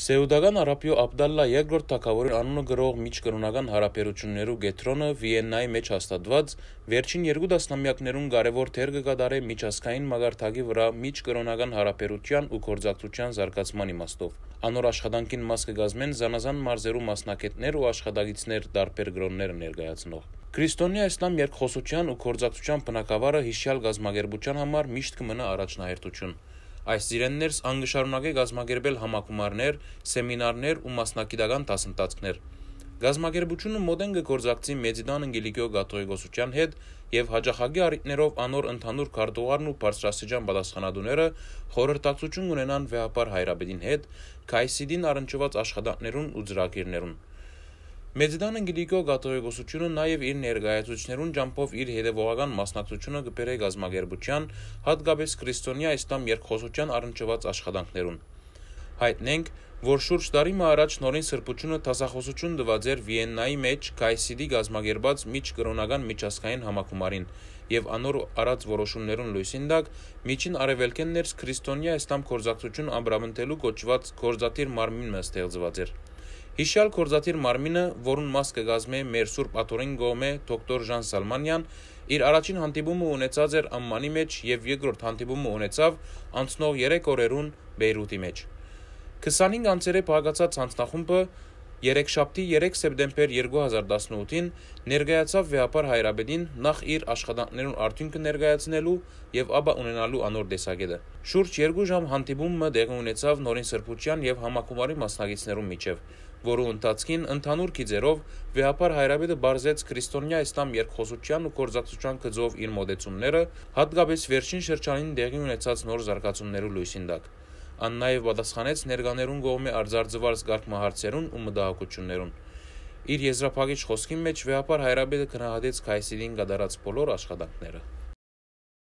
Սեուդական Արաբիո Աբդալլա II թագավորի անունը գրող միջկրոնական հարաբերություններու գետրոնը Վիեննայի մեջ հաստատված վերջին երկու տասնամյակներուն կարևոր դեր կկատարե միջազգային մակարդակի վրա միջկրոնական հարաբերության ու գործակցության զարգացման իմաստով։ Անոր աշխատանքին մաս կկազմեն զանազան մարզերու մասնակիցներ ու աշխատակիցներ տարբեր գրոններ ներկայացնող։ Քրիստոնյա իսլամ երկխոսության ու գործակցության բնակավարը հիշյալ գազագերբության համար միշտ կմնա առաջնահերթություն։ Այս զիրեններս անգշարունակե գազմագերբել համակումարներ, սեմինարներ ու մասնակիտական դասընթացքներ։ Գազմագերբությունը մոդեն կգործակցի Մեծիդան Անգելիկիո Կաթողիկոսության հետ եւ հաջախագի առիթներով անոր ընդհանուր քարտուղարն ու բարձրաստիճան պատասխանատուները խորհրդակցություն ունենան վեհապար հայրաբեդին հետ Քայսիդին առնչված աշխատանքներուն ու ծրագիրներուն։ Մեծիդան Անգելիկիո Կաթողիկոսությունը նաև իր ներկայացուցիչներուն ջամփով իր հետևողական մասնակցությունը կբերե գազմագերբության, հատկապես քրիստոնյա իսլամ երկխոսության առնչված աշխատանքներուն։ Հայտնենք, որ շուրջ տարի մը առաջ նորին սրբությունը տասախոսություն տված էր Վիեննայի մեջ Կայսիդի գազմագերբած միջկրոնական միջազգային համակումարին եւ անոր արած որոշումներուն լույսին տակ միջին արևելքեն ներս քրիստոնյա իսլամ կորզակցություն ամբրամնտելու կոչված կորզատիր մարմինը ստեղծված էր։ Հիշյալ կորզատիր մարմինը, որուն մաս կգազմե մեր Սուրբ Աթորին գոմե դոկտոր Ժան Սալմանյան, իր առաջին հանդիպումը ունեցած էր ամմանի մեջ եւ երկրորդ հանդիպումը ունեցավ անցնող 3 օրերուն Բեյրութի մեջ։ 25 անձերի փակացած հանձնախումբը Երեքշաբթի 3 սեպտեմբեր 2018-ին ներկայացավ վեհապար Հայրաբեդին նախ իր աշխատանքներուն արդյունքը ներկայացնելու եւ ապա ունենալու անոր տեսակետը։ Շուրջ 2 ժամ հանդիպումը տեղի ունեցավ նորին սրբության եւ համակումարի մասնակիցներուն միջև, որու ընթացքին ընդհանուր գիծերով վեհապար Հայրաբեդը բարձեց քրիստոնյա իսլամ երկխոսության ու կորզակցության գծով իր մոդեցումները, հատկապես վերջին շրջանին տեղի ունեցած նոր զարգացումներու լույսին տակ։ Ան նաև պատասխանեց ներկաներուն կողմէ արձարծված զգարկմահարցերուն ու մտահոգություններուն։ Իր եզրափակիչ խոսքի մեջ վեհապար Հայրաբեդը գնահատեց Քայսիդին կատարած բոլոր աշխատանքները։